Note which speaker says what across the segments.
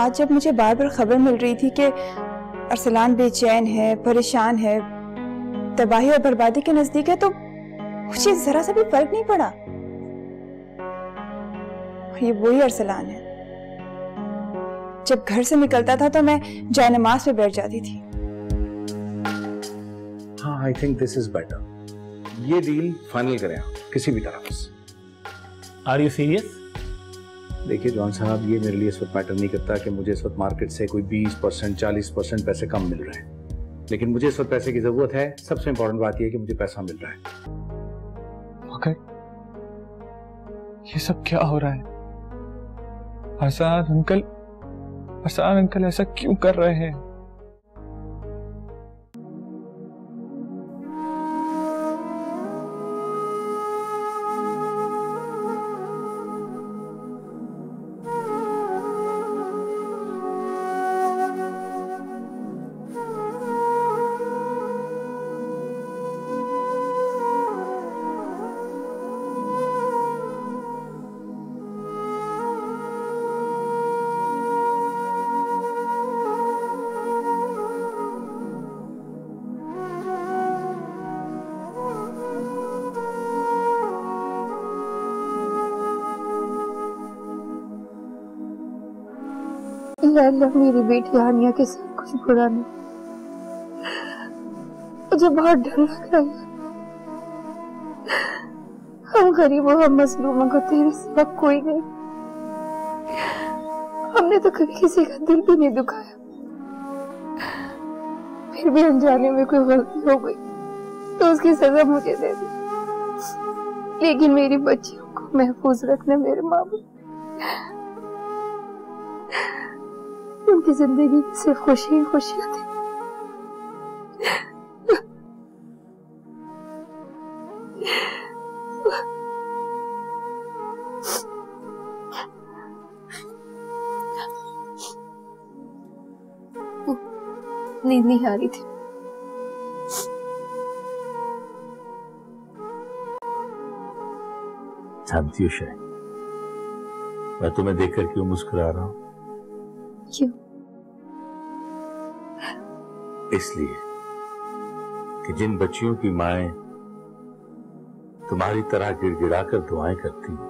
Speaker 1: आज जब मुझे बार बार खबर मिल रही थी कि अरसलान बेचैन है परेशान है तबाही और बर्बादी के नज़दीक है तो मुझे जरा सा भी फ़र्क नहीं पड़ा। ये वही अरसलान है। जब घर से निकलता था तो मैं जाय नमाज़ पे बैठ जाती थी।
Speaker 2: हाँ I think this is better ये डील फाइनल करें किसी भी तरह से।
Speaker 3: आर यू सीरियस
Speaker 2: देखिए जॉन साहब, ये मेरे लिए इस वक्त मैटर नहीं करता कि मुझे इस वक्त मार्केट से कोई 20 परसेंट, चालीस परसेंट पैसे कम मिल रहे हैं। लेकिन मुझे इस वक्त पैसे की ज़रूरत है। सबसे इंपॉर्टेंट बात यह कि मुझे पैसा मिल रहा है।
Speaker 4: Okay. ये सब क्या हो रहा है? अंकल अंकल ऐसा क्यों कर रहे हैं?
Speaker 5: अल्लाह मेरी बेटी आनिया के साथ कुछ बुरा नहीं। मुझे बहुत डर लग रहा है। हम गरीबों हम मजलूमों को तेरे सिवा कोई नहीं। हमने तो कभी किसी का दिल भी नहीं दुखाया। फिर भी अनजाने में कोई गलती हो गई तो उसकी सजा मुझे दे दी। लेकिन मेरी बच्चियों को महफूज रखना मेरे माँ बाप उनकी ज़िंदगी से खुशी ही खुशियाँ थी नींद नहीं आ रही थी।
Speaker 6: जानती हो शायद मैं तुम्हें देखकर क्यों मुस्कुरा रहा हूँ?
Speaker 5: क्यों?
Speaker 6: इसलिए कि जिन बच्चियों की माए तुम्हारी तरह गिड़गिड़ाकर दुआएँ करती हैं,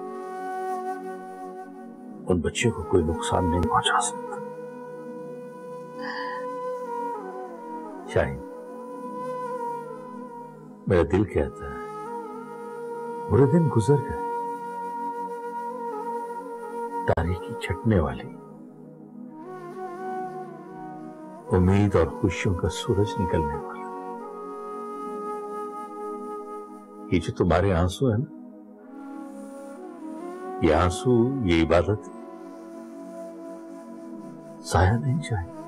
Speaker 6: उन बच्चियों को कोई नुकसान नहीं पहुँचा सकता। शाहीन मेरा दिल कहता है, बुरे दिन गुजर गए। तारीखी छटने वाली उम्मीद और खुशियों का सूरज निकलने वाला। ये जो तुम्हारे आँसू है ना, ये आँसू, ये इबादत, साया नहीं चाहिए।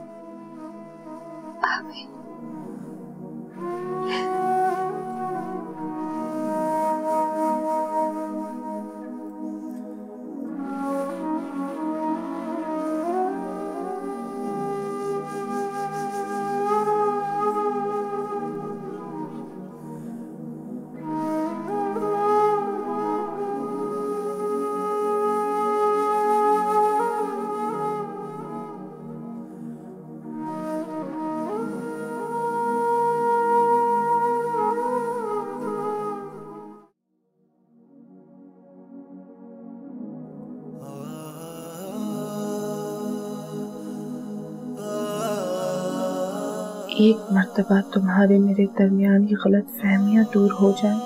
Speaker 5: एक मर्तबा तुम्हारे मेरे दरमियान की गलत फहमियाँ दूर हो जाए।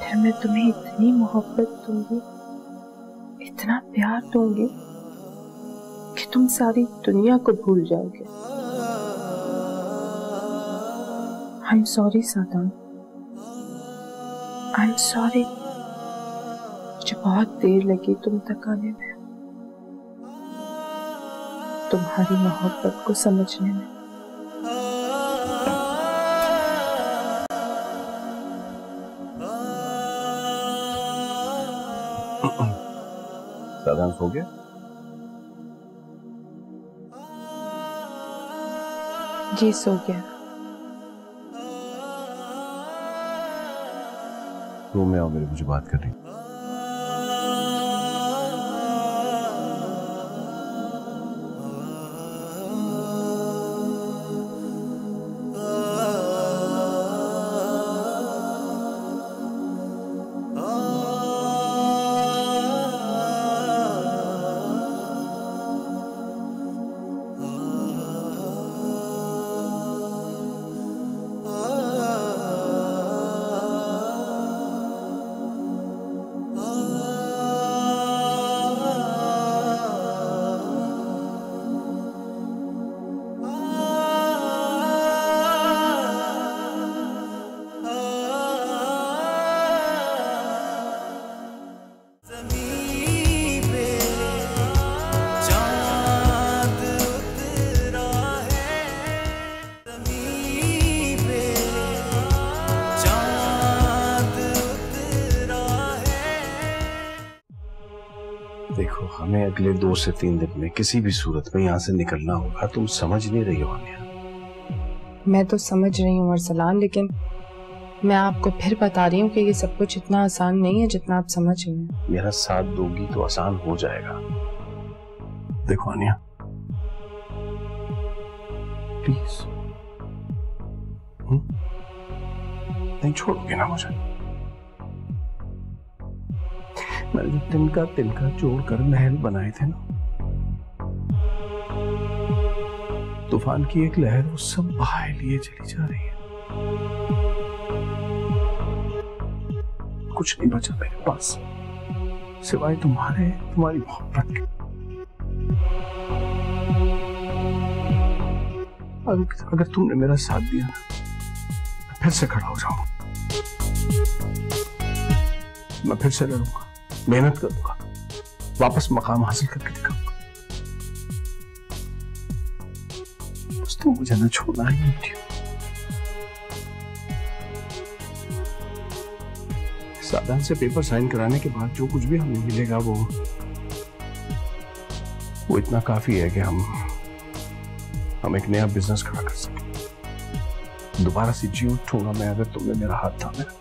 Speaker 5: फिर मैं तुम्हें इतनी मोहब्बत दूँगी, इतना प्यार दूँगी कि तुम सारी दुनिया को भूल जाओगे। I am sorry Saadan. I am sorry मुझे बहुत देर लगी तुम तक आने में, तुम्हारी मोहब्बत को समझने में।
Speaker 2: सो गया
Speaker 5: जी सो गया।
Speaker 2: रूम में आओ मेरे मुझे बात करनी
Speaker 7: अगले दो से तीन दिन में किसी भी सूरत में यहाँ से निकलना होगा तुम समझ नहीं रही हो आनिया
Speaker 5: मैं तो समझ रही हूँ अरसलान लेकिन मैं आपको फिर बता रही हूँ कि ये सब कुछ इतना आसान नहीं है जितना आप समझ रही हैं।
Speaker 7: मेरा साथ दोगी तो आसान हो जाएगा। देखो आनिया प्लीज़। नहीं छोड़ोगे ना मुझे? मैंने जो तिनका तिनका जोड़कर महल बनाए थे ना। तूफ़ान की एक लहर वो सब बहाए लिए चली जा रही है। कुछ नहीं बचा मेरे पास। सिवाय तुम्हारे, तुम्हारी मोहब्बत के। अगर अगर तुमने मेरा साथ दिया ना, मैं फिर से खड़ा हो जाऊँगा। मैं फिर से लड़ूँगा। मेहनत करूँगा वापस मकाम हासिल करके दिखाऊँगा बस मुझे ना छोड़ना ही नहीं साधारण से पेपर साइन कराने के बाद जो कुछ भी हमें मिलेगा वो वो इतना काफ़ी है कि हम हम एक नया बिज़नेस खड़ा कर सकें। दोबारा से जी उठूँगा मैं, अगर तुमने मेरा हाथ था थामे।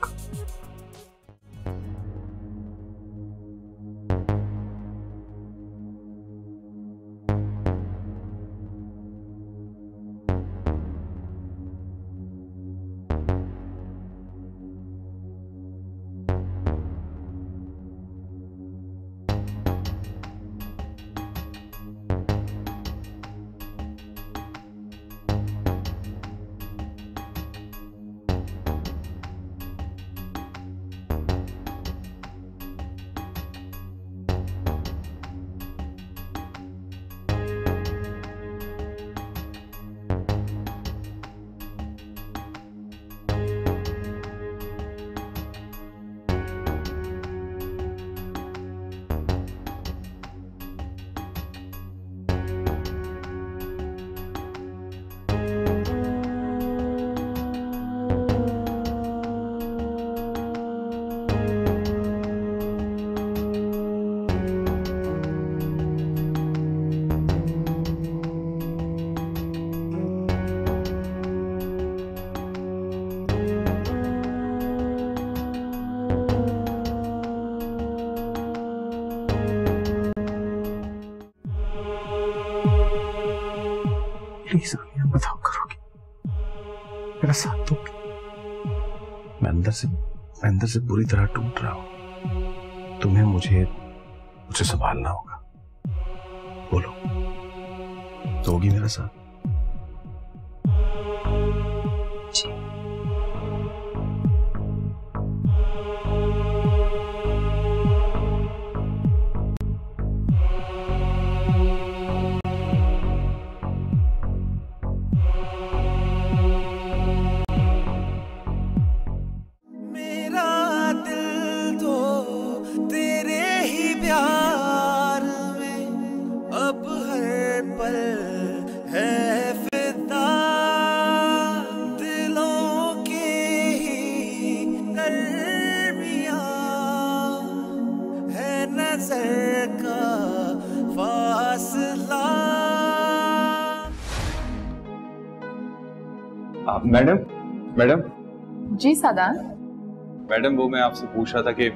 Speaker 7: अंदर से बुरी तरह टूट रहा हूँ, तुम्हें मुझे मुझे संभालना होगा। बोलो। होगी मेरा साथ।
Speaker 4: Madam madam.
Speaker 5: जी सादान।
Speaker 4: मैडम वो मैं आपसे पूछ रहा था कि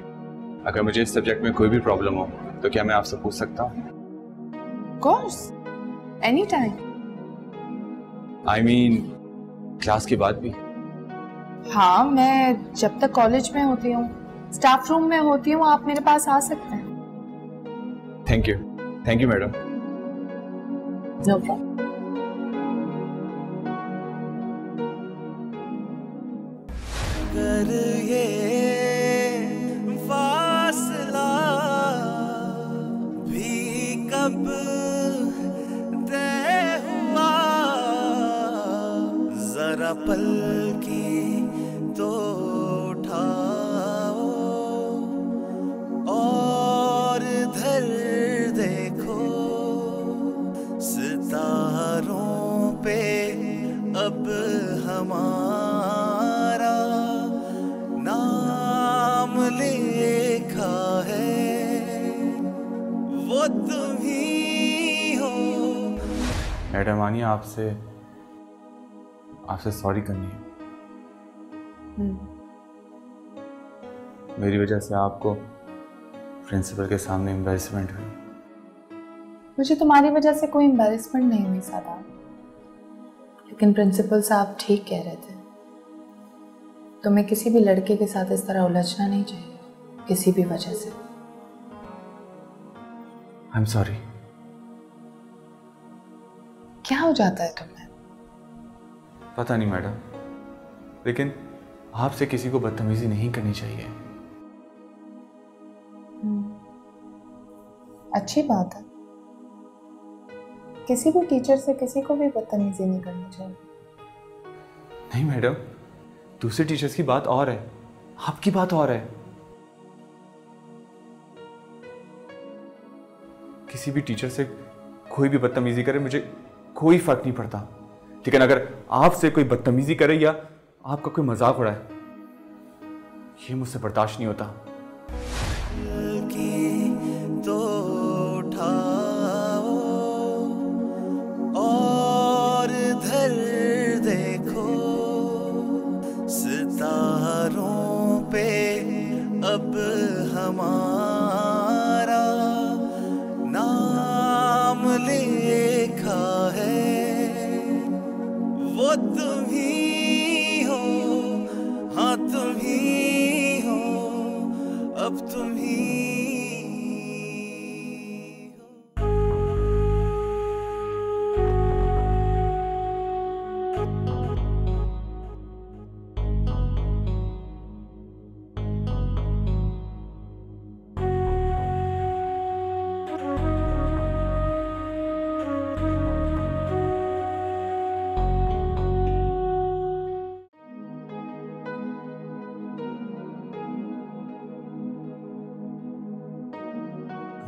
Speaker 4: अगर मुझे इस सब्जेक्ट में कोई भी प्रॉब्लम हो तो क्या मैं आपसे पूछ सकता हूँ?
Speaker 5: Course any time
Speaker 4: I mean class के बाद भी।
Speaker 5: हाँ मैं जब तक कॉलेज में होती हूँ स्टाफ रूम में होती हूँ आप मेरे पास आ सकते हैं।
Speaker 4: Thank you thank you madam.
Speaker 5: No problem
Speaker 8: ये
Speaker 4: मैडम आनिया आपसे आपसे सॉरी करनी है मेरी वजह से आपको प्रिंसिपल के सामने एम्बेरसमेंट हुई।
Speaker 5: मुझे तुम्हारी वजह से कोई एम्बेरसमेंट नहीं हुई सादा। लेकिन प्रिंसिपल साहब ठीक कह रहे थे। तुम्हें किसी भी लड़के के साथ इस तरह उलझना नहीं चाहिए किसी भी वजह से।
Speaker 4: आई एम सॉरी
Speaker 5: क्या हो जाता है तुम्हें?
Speaker 4: पता नहीं मैडम। लेकिन आपसे किसी को बदतमीजी नहीं करनी चाहिए।
Speaker 5: अच्छी बात है। किसी भी टीचर से किसी को भी बदतमीजी नहीं करनी चाहिए।
Speaker 4: नहीं मैडम। दूसरे टीचर्स की बात और है। आपकी बात और है। किसी भी टीचर से कोई भी बदतमीजी करे मुझे कोई फ़र्क नहीं पड़ता। लेकिन अगर आपसे कोई बदतमीजी करे या आपका कोई मज़ाक उड़ाए, ये मुझसे बर्दाश्त नहीं होता।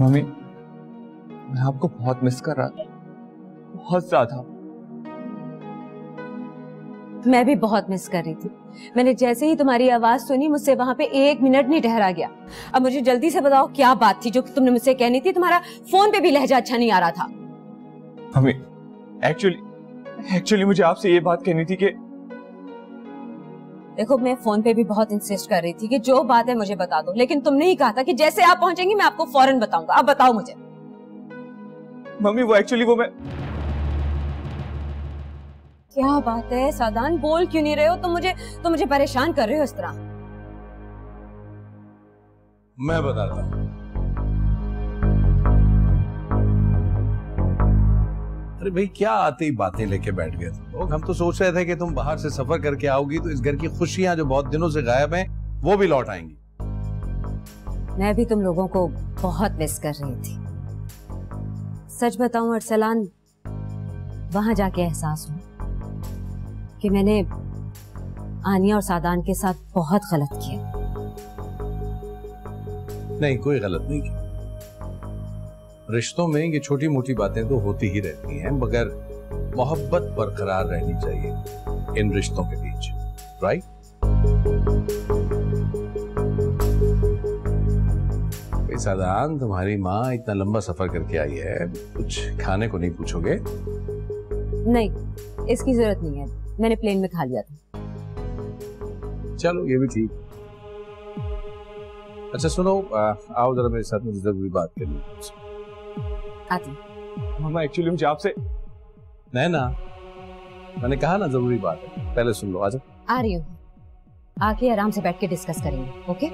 Speaker 4: मम्मी मैं आपको बहुत मिस कर रहा था बहुत ज़्यादा।
Speaker 9: मैं भी बहुत मिस कर रही थी। मैंने जैसे ही तुम्हारी आवाज़ सुनी मुझसे वहाँ पे एक मिनट नहीं ठहरा गया। अब मुझे जल्दी से बताओ क्या बात थी जो तुमने मुझसे कहनी थी तुम्हारा फ़ोन पे भी लहजा अच्छा नहीं आ रहा था।
Speaker 4: मम्मी एक्चुअली एक्चुअली मुझे आपसे ये बात कहनी थी कि
Speaker 9: देखो मैं फ़ोन पे भी बहुत इंसिस्ट कर रही थी कि जो बात है मुझे बता दो लेकिन तुमने ही कहा था कि जैसे आप पहुंचेंगी मैं आपको फ़ौरन बताऊँगा। आप बताओ मुझे।
Speaker 4: मम्मी वो एक्चुअली वो मैं
Speaker 9: क्या बात है सादान बोल क्यों नहीं रहे हो? तुम मुझे तुम मुझे परेशान कर रहे हो इस तरह।
Speaker 2: मैं बताता हूँ। अरे भाई क्या आते ही बातें लेके बैठ गए लोग? हम तो सोच रहे थे कि तुम बाहर से सफ़र करके आओगी तो इस घर की खुशियाँ जो बहुत दिनों से गायब हैं वो भी लौट आएँगी।
Speaker 9: मैं भी तुम लोगों को बहुत मिस कर रही थी। सच बताऊँ अरसलान वहाँ जाके एहसास हुआ कि मैंने आनिया और सादान के साथ बहुत गलत किया।
Speaker 2: नहीं कोई गलत नहीं की रिश्तों में ये छोटी मोटी बातें तो होती ही रहती हैं मगर मोहब्बत बरकरार रहनी चाहिए इन रिश्तों के बीच राइट सादान तुम्हारी माँ इतना लंबा सफ़र करके आई है कुछ खाने को नहीं पूछोगे?
Speaker 9: नहीं इसकी ज़रूरत नहीं है मैंने प्लेन में खा लिया था।
Speaker 2: चलो ये भी ठीक। अच्छा सुनो आओ जरा मेरे साथ मुझे ज़रूरी बात करनी है।
Speaker 9: आती।
Speaker 4: मामा एक्चुअली मुझे आपसे
Speaker 2: ना मैंने कहा ना ज़रूरी बात है। पहले सुन लो आजा
Speaker 9: आ रही हूँ। आके आराम से बैठ के डिस्कस करेंगे ओके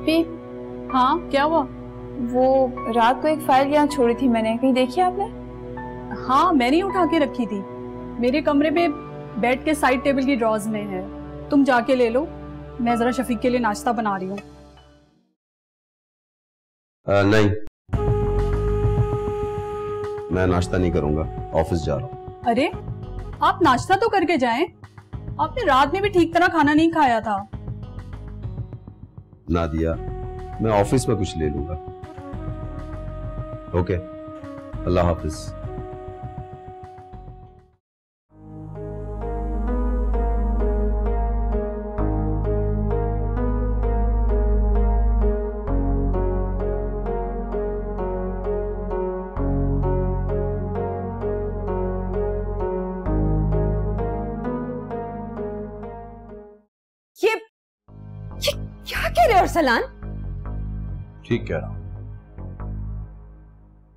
Speaker 1: आप हाँ
Speaker 5: क्या हुआ?
Speaker 1: वो रात को एक फ़ाइल यहाँ छोड़ी थी मैंने कहीं देखी आपने?
Speaker 5: हाँ मैंने ही उठा के रखी थी। मेरे कमरे में बेड के साइड टेबल की ड्रॉज में है। तुम जाके ले लो। मैं जरा शफीक के लिए नाश्ता बना रही हूँ।
Speaker 10: नहीं। मैं नाश्ता नहीं करूँगा। ऑफ़िस जा रहा हूँ।
Speaker 5: अरे आप नाश्ता तो करके जाएँ।
Speaker 11: आपने रात में भी ठीक तरह खाना नहीं खाया था।
Speaker 10: ना दिया। मैं ऑफ़िस में कुछ ले लूँगा। ओके अल्लाह हाफिज।
Speaker 9: अरसलान
Speaker 2: ठीक कह रहा हूँ।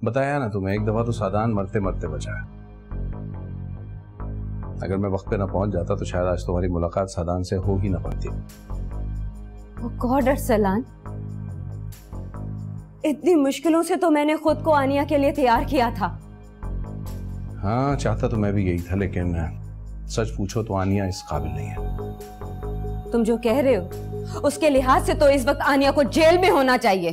Speaker 2: बताया ना तुम्हें एक दफ़ा तो सादान मरते मरते बचा है। अगर मैं वक्त पे ना पहुँच जाता तो शायद आज तुम्हारी मुलाकात सादान से हो ही ना पाती।
Speaker 9: गॉड अरसलान। इतनी मुश्किलों से तो मैंने खुद को आनिया के लिए तैयार किया था।
Speaker 2: हाँ चाहता तो मैं भी यही था लेकिन सच पूछो तो आनिया इस काबिल नहीं है।
Speaker 9: तुम जो कह रहे हो उसके लिहाज से तो इस वक्त आनिया को जेल में होना चाहिए।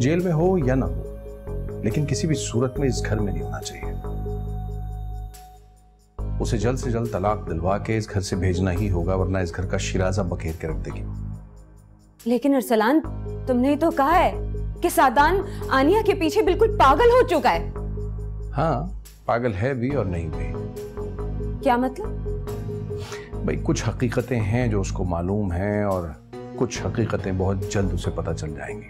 Speaker 2: जेल में हो या ना हो लेकिन किसी भी सूरत में इस घर में नहीं होना चाहिए। उसे जल्द से जल्द तलाक दिलवा के इस घर से भेजना ही होगा वरना इस घर का शिराजा बखेर के रख देगी।
Speaker 9: लेकिन अरसलान तुमने ही तो कहा है कि सादान आनिया के पीछे बिल्कुल पागल हो चुका है।
Speaker 2: हाँ पागल है भी और नहीं भी।
Speaker 9: क्या मतलब?
Speaker 2: भाई कुछ हकीकतें हैं जो उसको मालूम हैं और कुछ हकीकतें बहुत जल्द उसे पता चल जाएँगी।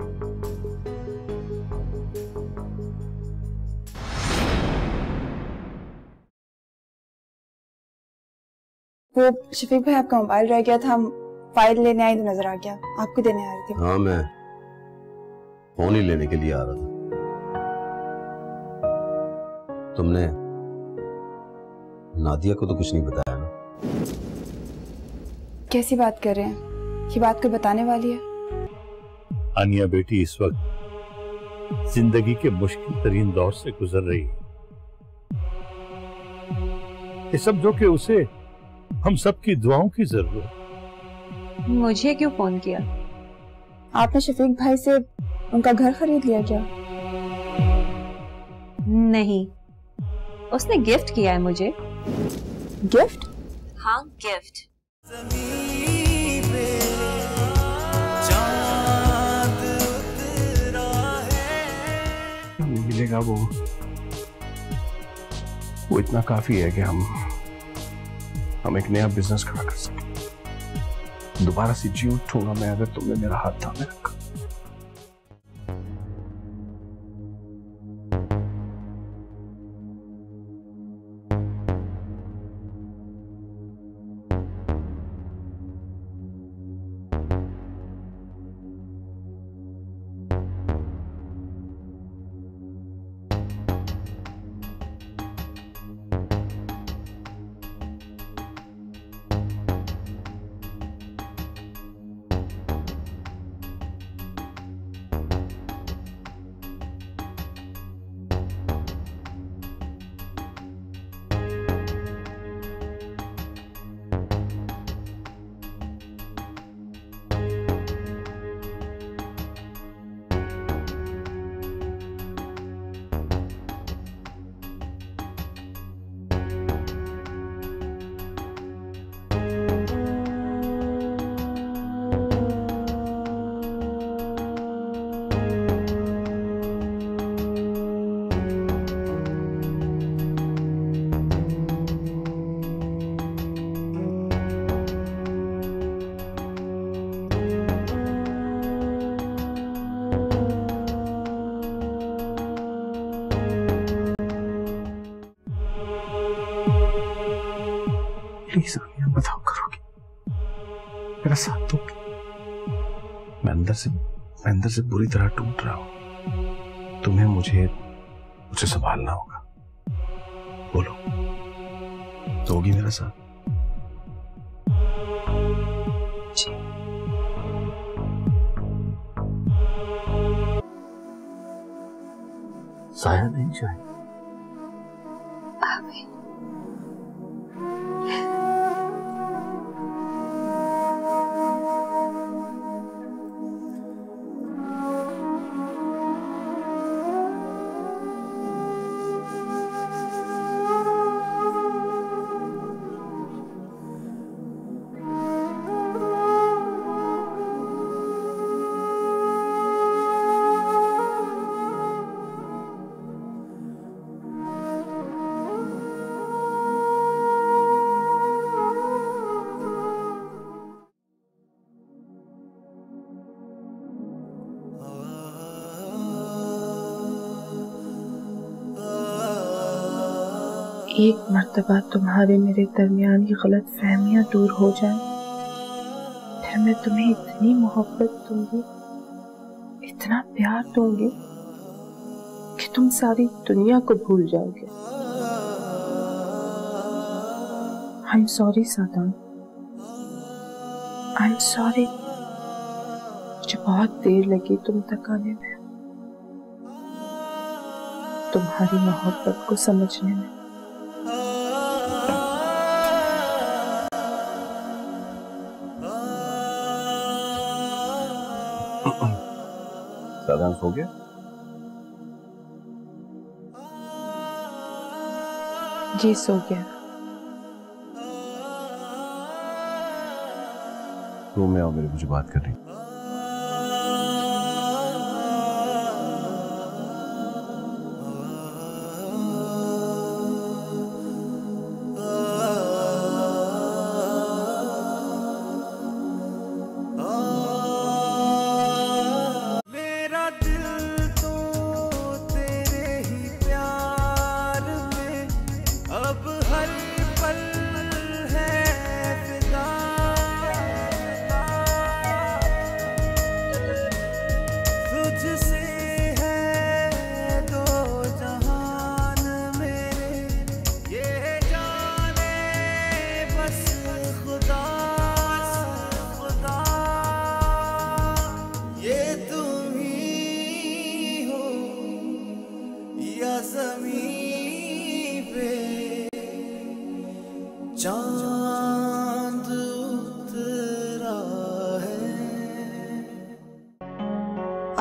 Speaker 1: वो शफीक भाई आपका मोबाइल रह गया था हम फ़ाइल लेने आई तो नज़र आ गया। आपको देने आ रही थी।
Speaker 10: हाँ मैं फ़ोन ही लेने के लिए आ रहा था। तुमने नादिया को तो कुछ नहीं बताया।
Speaker 1: कैसी बात कर रहे हैं? ये बात कोई बताने वाली है?
Speaker 12: आनिया बेटी इस वक्त ज़िंदगी के मुश्किल तरीन दौर से गुजर रही है। ये समझो कि उसे हम सबकी दुआओं की ज़रूरत।
Speaker 8: मुझे क्यों फ़ोन किया?
Speaker 1: आपने शफीक भाई से उनका घर खरीद लिया क्या?
Speaker 8: नहीं। उसने गिफ्ट किया है मुझे।
Speaker 1: गिफ्ट?
Speaker 8: हाँ गिफ्ट।
Speaker 2: मिलेगा वो। वो इतना काफ़ी है कि हम हम एक नया बिज़नेस खड़ा कर सकें। दोबारा से जी उठूँगा मैं, अगर तुमने मेरा हाथ थामे। रखा मैं अंदर से मैं अंदर से बुरी तरह टूट रहा हूँ। तुम्हें मुझे मुझे संभालना होगा। बोलो। दोगी मेरा साथ।
Speaker 12: साया नहीं चाहिए।
Speaker 13: एक मर्तबा तुम्हारे मेरे दरमियान ये गलत फहमियाँ दूर हो जाएँ, फिर मैं तुम्हें इतनी मोहब्बत दूँगी इतना प्यार दूँगी कि तुम सारी दुनिया को भूल जाओगे। I am sorry Saadan. I am sorry मुझे बहुत देर लगी तुम तक आने में। तुम्हारी मोहब्बत को समझने में।
Speaker 8: साधारण हो गया।
Speaker 13: जी सो गया।
Speaker 8: रूम में आओ मेरे मुझे बात करनी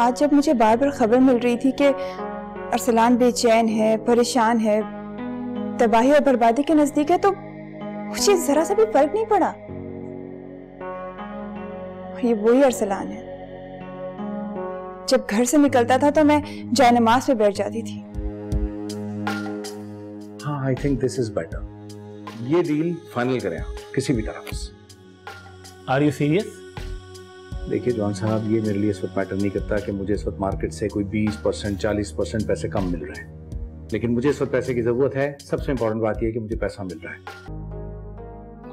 Speaker 1: आज जब मुझे बार बार खबर मिल रही थी कि अरसलान बेचैन है परेशान है तबाही और बर्बादी के नज़दीक है तो मुझे जरा सा भी फ़र्क नहीं पड़ा। ये वही अरसलान है। जब घर से निकलता था तो मैं जयनमाज पे बैठ जाती थी।
Speaker 2: हाँ I think this is better ये डील फाइनल करें किसी भी तरफ़ से।
Speaker 3: आर यू सीरियस
Speaker 2: देखिए जॉन साहब, ये मेरे लिए इस वक्त मैटर नहीं करता कि मुझे इस वक्त मार्केट से कोई 20 परसेंट, चालीस परसेंट पैसे कम मिल रहे हैं। लेकिन मुझे इस वक्त पैसे की ज़रूरत है। सबसे इंपॉर्टेंट बात यह कि मुझे पैसा मिल रहा है।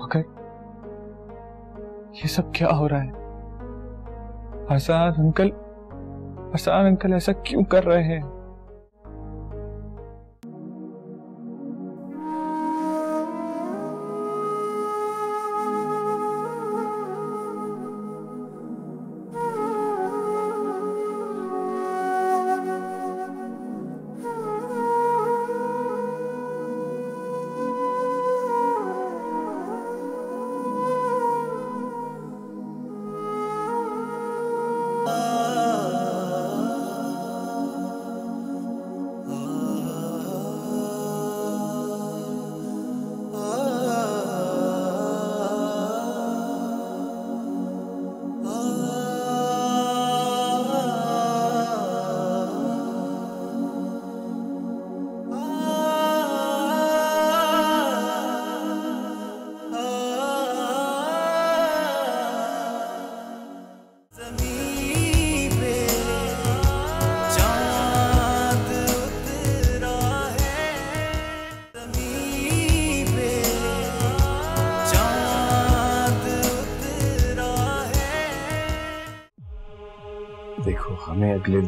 Speaker 4: okay. ये सब क्या हो रहा है? अंकल अंकल ऐसा क्यों कर रहे हैं?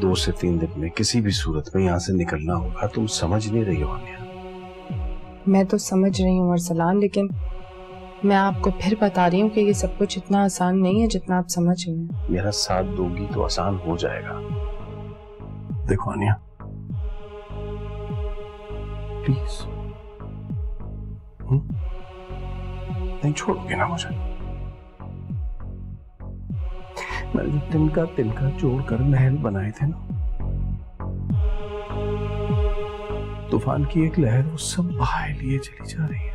Speaker 8: दो से तीन दिन में किसी भी सूरत में यहाँ से निकलना होगा तुम समझ नहीं रही हो आमिया।
Speaker 13: मैं तो समझ रही हूँ अरसलान लेकिन मैं आपको फिर बता रही हूँ कि ये सब कुछ इतना आसान नहीं है जितना आप समझ रही हैं।
Speaker 8: मेरा साथ दोगी तो आसान हो जाएगा। देखो अनिया प्लीज़ नहीं छोड़ोगे ना मुझे मैंने तिनका तिनका जोड़कर महल बनाए थे ना। तूफ़ान की एक लहर वो सब बहाए लिए चली जा रही है।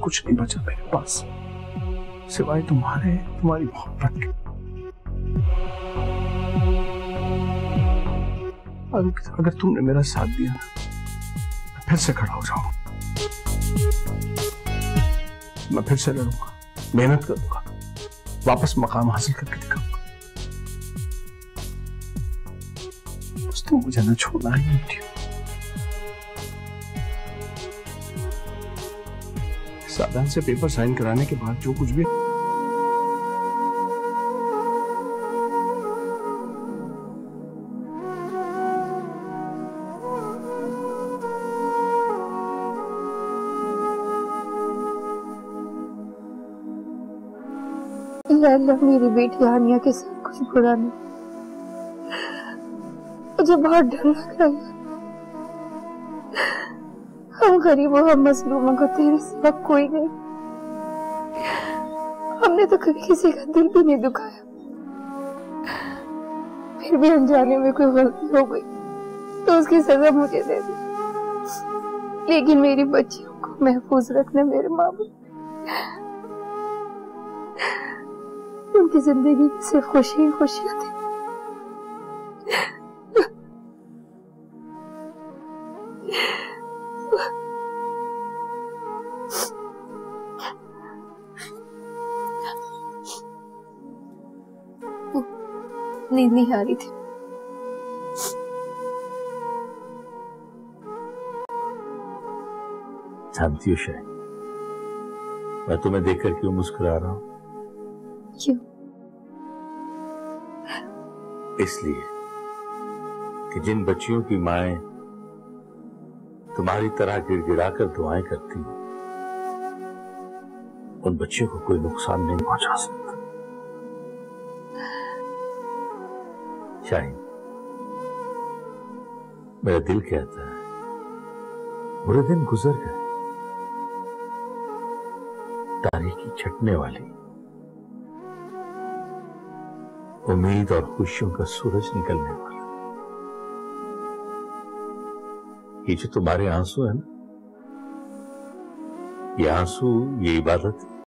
Speaker 8: कुछ नहीं बचा मेरे पास। सिवाय तुम्हारे, तुम्हारी मोहब्बत के। अगर तुमने मेरा साथ दिया मैं फिर से खड़ा हो जाऊँगा। मैं फिर से लड़ूँगा। मेहनत कर दूँगा वापस मकाम हासिल करके दिखाऊँगा। दोस्तों मुझे ना छोड़ना ही नहीं
Speaker 7: साधारण से पेपर साइन कराने के बाद जो कुछ भी
Speaker 5: या अल्लाह मेरी बेटी आनिया के साथ कुछ बुरा नहीं। मुझे बहुत डर लग रहा है। हम गरीबों हम मजलूमों को तेरे सिवा कोई नहीं। हमने तो कभी किसी का दिल भी नहीं दुखाया। फिर भी अनजाने में कोई गलती हो गई तो उसकी सजा मुझे दे दी। लेकिन मेरी बच्चियों को महफूज रखना मेरे माँ बाप उनकी ज़िंदगी सिर्फ़ खुशी ही खुशियाँ थी नींद नहीं आ रही थी।
Speaker 6: जानती हो शायद। मैं तुम्हें देखकर क्यों मुस्कुरा रहा हूँ?
Speaker 5: क्यों?
Speaker 6: इसलिए कि जिन बच्चियों की माएँ तुम्हारी तरह गिड़गिड़ाकर दुआएँ करती हैं, उन बच्चियों को कोई नुकसान नहीं पहुँचा सकता। शाहीन मेरा दिल कहता है बुरे दिन गुजर गए। तारीखी छटने वाली उम्मीद और खुशियों का सूरज निकलने वाला। ये जो तुम्हारे आँसू है ना, ये आँसू, ये इबादत है